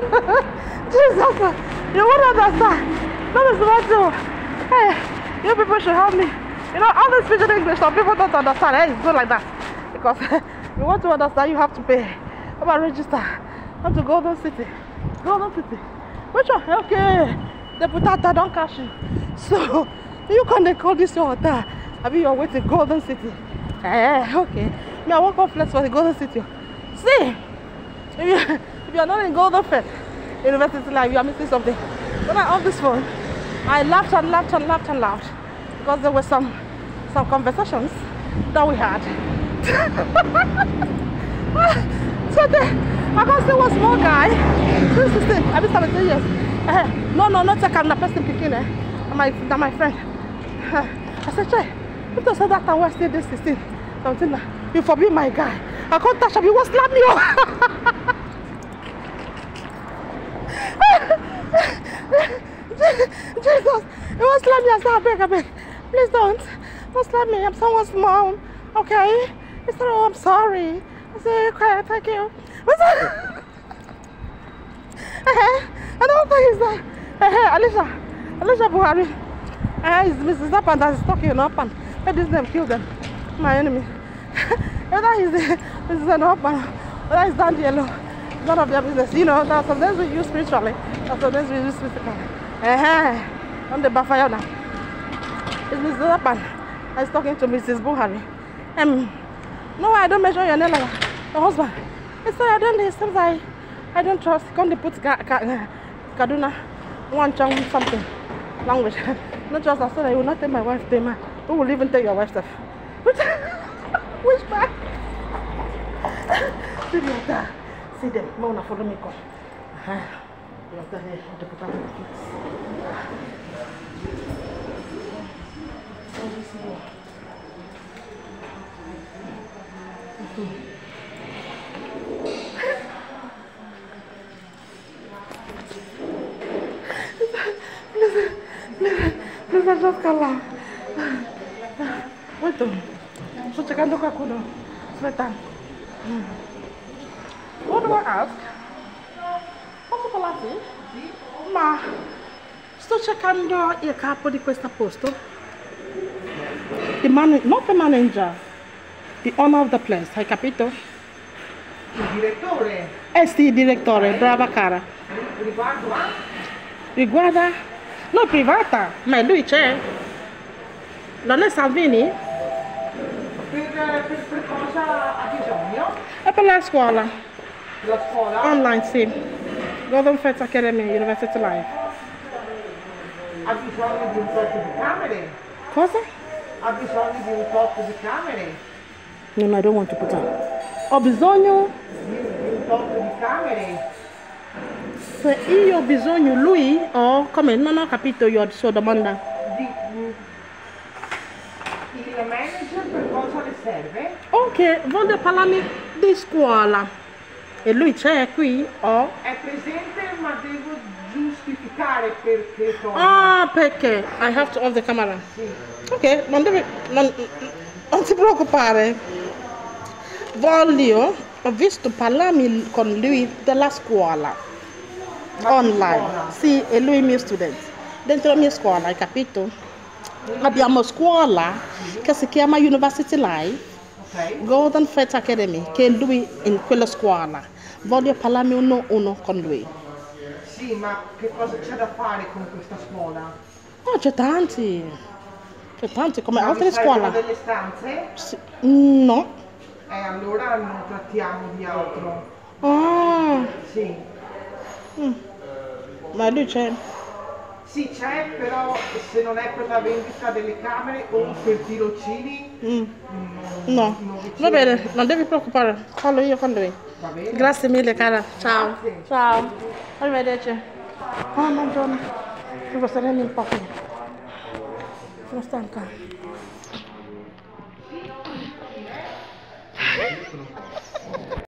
Jesus, you won't understand. That is what do. Hey, you people should help me. You know, all this speaking English, some people don't understand. Hey, it's good like that. Because you want to understand, you have to pay. How about register? Come to Golden City. Golden City. Which one? Okay. They put out that don't cash you. So, you can they call this your hotel. I mean, you're waiting Golden City. Eh, okay. Me, I on flex for the Golden City. See, if you're not in Golden Fed University Life, you are missing something. When I off this phone, I laughed and laughed and laughed and laughed because there were some some conversations that we had. so then, I can see one small guy, 16, I mean 17 years. Uh, no, no, not like I'm the person picking eh. My, my friend. Uh, I said, Chai, if you said that time we're still this 16, 17, you forbid my guy. I can't touch him, he won't slap me off. Jesus, he won't slap me. I said, I beg, I beg. Please don't. Don't slap me. I'm someone's mom. Okay? He said, oh, I'm sorry. I said, okay, thank you. I said, eh, eh. I don't think it's that. Hey, Alicia. Alicia Buhari. Uh, it's Mrs. Zapan that is talking and let this name kill them. My enemy. Whether he's Mrs. Zapan, whether he's Dandy Yellow, none of their business. You know, that sometimes we use spiritually, and sometimes we use physically. Uh-huh. On the backfire now. It's Mrs. Zapan. I was talking to Mrs. Buhari. Um, no, I don't measure your nail like your husband. He said, I don't, he says, I, I don't trust. Come to put Ka, Ka, Kaduna, one chung something, language. Not just I said, I will not take my wife man. Who will even take your wife's stuff? Which, which man? See the other. See them. No, no, follow me, come. Uh-huh. The Please ficar lá. Muito. Estou chegando com a What do I ask? Ma sto cercando il capo di questo posto. The man, not the manager, the owner of the place, hai capito? Il direttore Eh sì, il direttore, brava cara. riguardo a Riguarda, no, privata, ma lui c'è. Non è Salvini? per, per, per cosa ha bisogno? È per la scuola, La scuola online sì. Gotham Fet Academy, University Life. Have you shown you talk to the camera? Cosa? Have you shown you talk to the camera? No, no, I don't want to put on. Ho bisogno... You, talk to the camera. Se io ho bisogno lui o oh, come? Non ho capito io la sua domanda. Di, il manager per cosa le serve? Ok, voglio parlarmi di scuola. E lui c'è qui? O? È presente ma devo giustificare perché torna. Ah, perché? I have to off the camera. Sì. Ok, non devi. Non, non ti preoccupare. Voglio. Ho visto parlarmi con lui della scuola. Ma Online. scuola? Sì, e lui è mio studente. Dentro la mia scuola, hai capito? Abbiamo scuola che si chiama University Life. Golden Fete Academy, che è lui in quella scuola. Voglio parlarmi uno a uno con lui. Sì, ma che cosa c'è da fare con questa scuola? Oh, c'è tanti. C'è tanti, come Ma altre scuole. delle stanze? Sì. No. Eh, allora non trattiamo di altro. Ah, Sì. ma lui c'è. Sì, c'è, però se non è per la vendita delle camere o per tirocini, Mm. No. Va bene, non devi preoccupare. Parlo io con lui. Grazie mille, cara. Ciao. Ciao. Arrivederci. Ah, buongiorno. Devo stare un po' qui. Sono stanca.